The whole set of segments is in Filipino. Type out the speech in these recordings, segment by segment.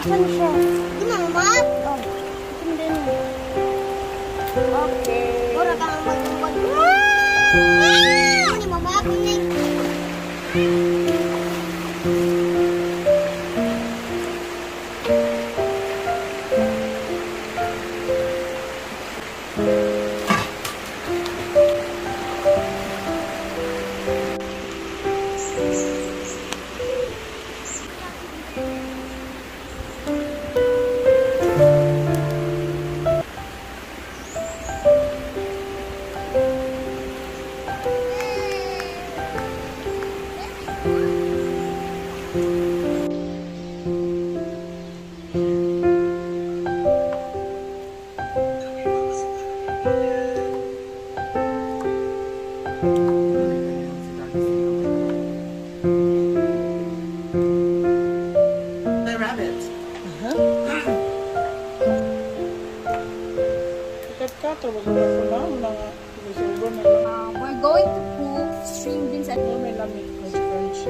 Kahit ko. Saan siya? Di mama. Oh, saan din? Okay. Ora ka ang magtungkol. Ah! Ni mama ako ni. Ka, ko na sa mga mga sinusubo na lang. Uh, we're going to cook string beans at Ito may lamig. May crunch.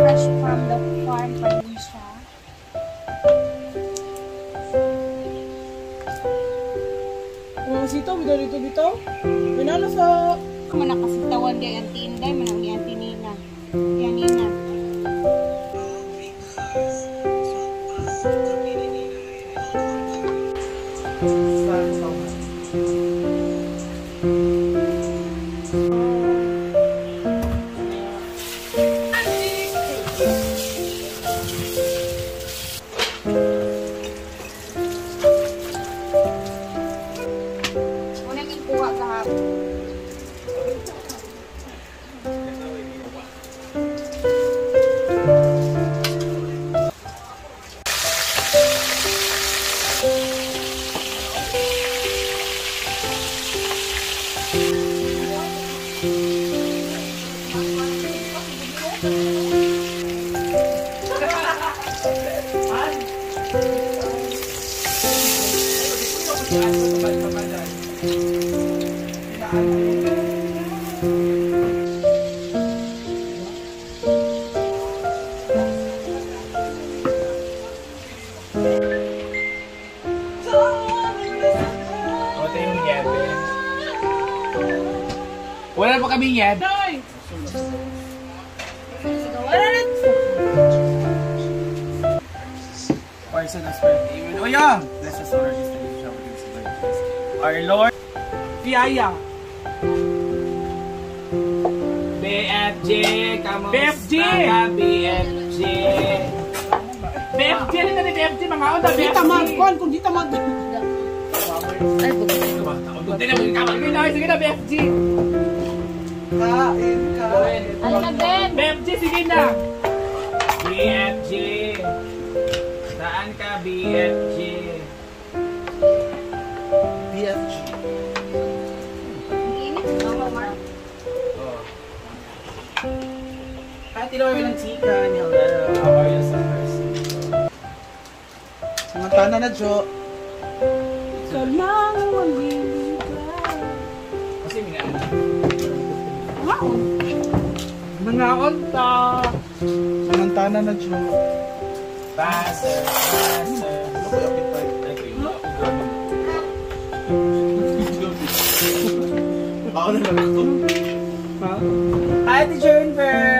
fresh from the farm pa rin siya. Mga sito, bitaw dito bitaw. Pinala sa... Mana kasi tawan di ang tinday, manang Auntie Nina. Yan Nina. It's fun. Wala pa kaming yebe. Or sa next part, even. Oh, yeah! Let's just order this television with this virgins. Our Lord, Piaya. BFG, kamusta BFG! ka, BFG? BFG, ano na ni BFG? Mga onda, Di BFG. tamag, kuhan, kung di tamag. Ay, bukas. Sige na, sige na, BFG. Kain ka. Ano na, Ben? BFG, sige na. BFG. Ka, BFG? BFG. Oh. Ate Loy ng chicken. Hello. How are you, sir? Samantana na, Jo. Ikaw lang ang mamimigay. Kasi minaan. Wow. Mga onta. Samantana na, Jo. Faster, faster. Ako na lang ito. Ha? Hi, Teacher Pearl.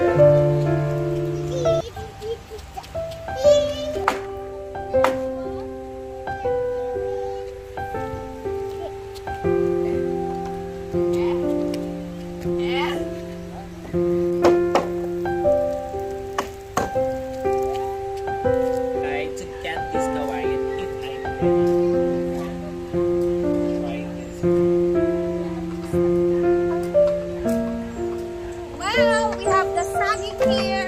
Amen. here.